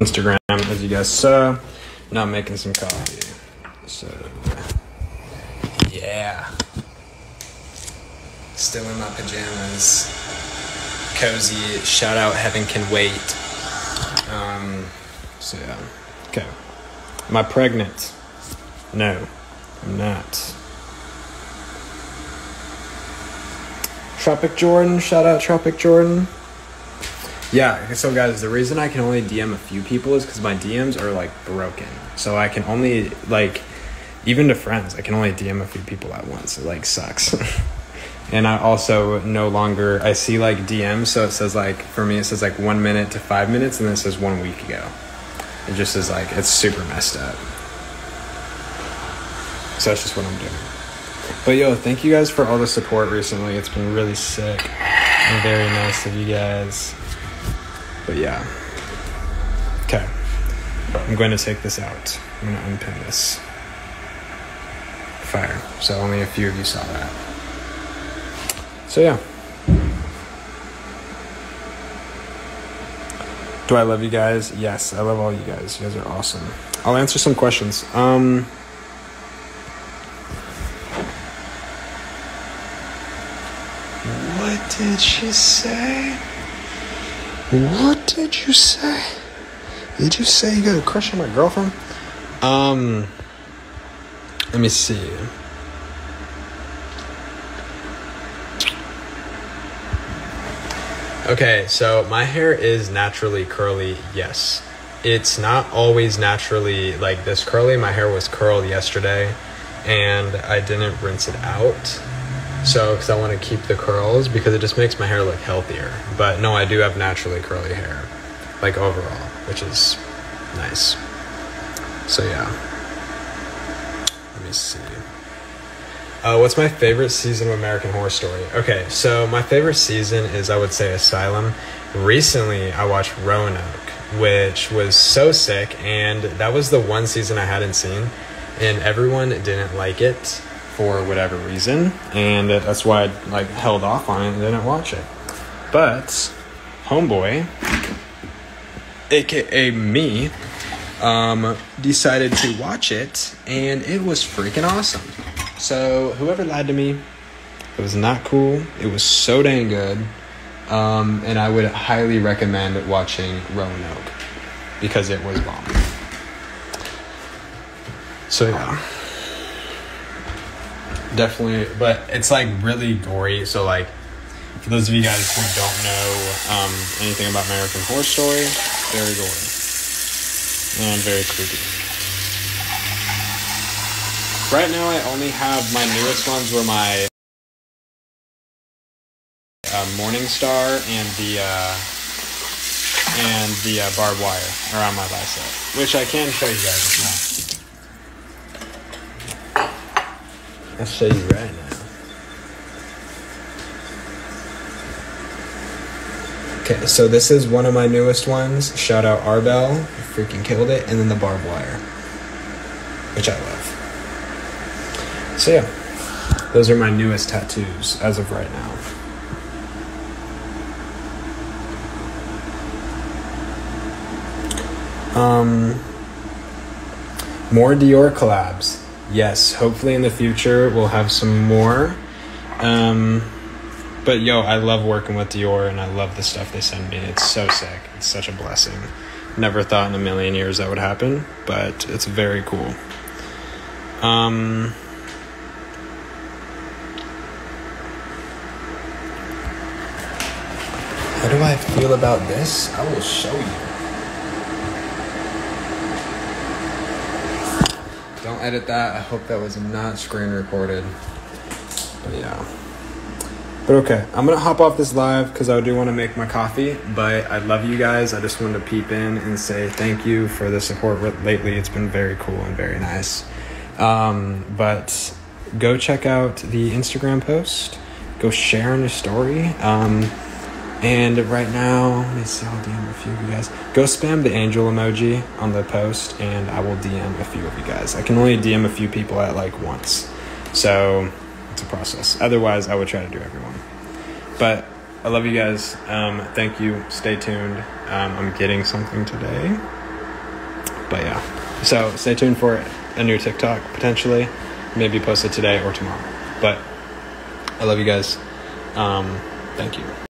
Instagram, as you guys saw. Now I'm making some coffee. So, yeah. Still in my pajamas. Cozy. Shout out Heaven Can Wait. Um, so, yeah. Okay. Am I pregnant? No, I'm not. Tropic Jordan. Shout out Tropic Jordan. Yeah, so guys, the reason I can only DM a few people is because my DMs are like broken. So I can only like, even to friends, I can only DM a few people at once. It like sucks. and I also no longer I see like DMs, so it says like for me it says like one minute to five minutes, and then it says one week ago. It just is like it's super messed up. So that's just what I'm doing. But yo, thank you guys for all the support recently. It's been really sick and very nice of you guys. But yeah. Okay. I'm going to take this out. I'm going to unpin this. Fire. So only a few of you saw that. So yeah. Do I love you guys? Yes, I love all you guys. You guys are awesome. I'll answer some questions. Um What did she say? What did you say? Did you say you got a crush on my girlfriend? Um, let me see. Okay, so my hair is naturally curly, yes. It's not always naturally like this curly. My hair was curled yesterday and I didn't rinse it out. So, because I want to keep the curls because it just makes my hair look healthier. But no, I do have naturally curly hair, like overall, which is nice. So, yeah. Let me see. Uh, what's my favorite season of American Horror Story? Okay, so my favorite season is, I would say, Asylum. Recently, I watched Roanoke, which was so sick, and that was the one season I hadn't seen, and everyone didn't like it for whatever reason, and that's why I like held off on it and didn't watch it. But homeboy, aka me, um, decided to watch it, and it was freaking awesome. So whoever lied to me, it was not cool. It was so dang good, um, and I would highly recommend watching Roanoke because it was bomb. So yeah definitely but it's like really gory so like for those of you guys who don't know um, anything about american horror story very gory. And very creepy. Right now i only have my newest ones were my uh, morning star and the uh, and the uh, barbed wire around my bicep which i can show you guys if you want I'll show you right now. Okay, so this is one of my newest ones. Shout out Arbel, freaking killed it, and then the barbed wire, which I love. So yeah, those are my newest tattoos as of right now. Um, more Dior collabs yes, hopefully in the future we'll have some more. Um, but yo, I love working with Dior and I love the stuff they send me. It's so sick. It's such a blessing. Never thought in a million years that would happen, but it's very cool. Um, how do I feel about this? I will show you. Don't edit that. I hope that was not screen recorded. But yeah. But okay, I'm gonna hop off this live because I do want to make my coffee. But I love you guys. I just wanted to peep in and say thank you for the support lately. It's been very cool and very nice. Um, but go check out the Instagram post. Go share on your story. Um, and right now, let me see, I'll DM a few of you guys. Go spam the angel emoji on the post, and I will DM a few of you guys. I can only DM a few people at like once. So it's a process. Otherwise, I would try to do everyone. But I love you guys. Um, thank you. Stay tuned. Um, I'm getting something today. but yeah. So stay tuned for a new TikTok potentially, maybe posted today or tomorrow. But I love you guys. Um, thank you.